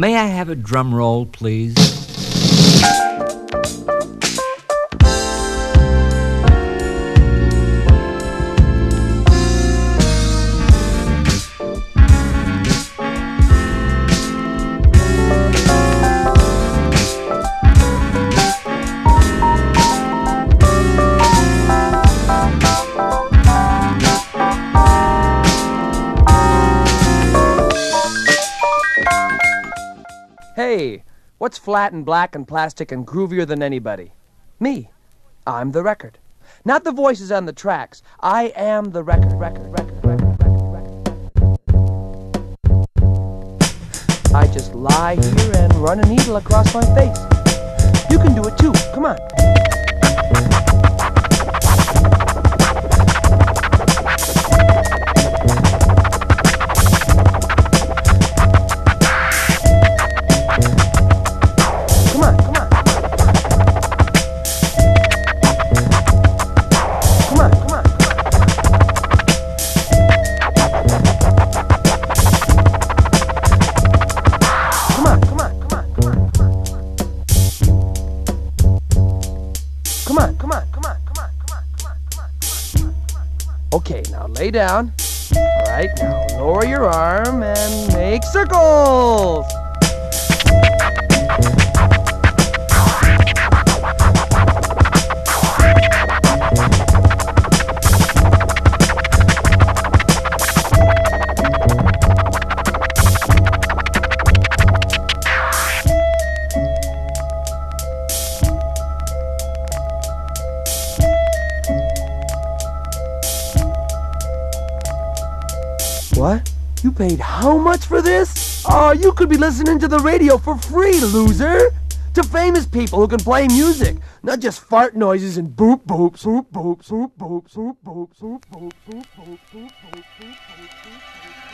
May I have a drum roll, please? Hey, what's flat and black and plastic and groovier than anybody? Me. I'm the record. Not the voices on the tracks. I am the record, record, record, record, record, record. I just lie here and run a needle across my face. You can do it too. Come on. Okay, now lay down. All right, now lower your arm and make circles. What? You paid how much for this? Oh, you could be listening to the radio for free, loser! To famous people who can play music, not just fart noises and boop boop, swoop boop, swoop boop, swoop boop, swoop boop, swoop boop, swoop boop, swoop boop, swoop boop.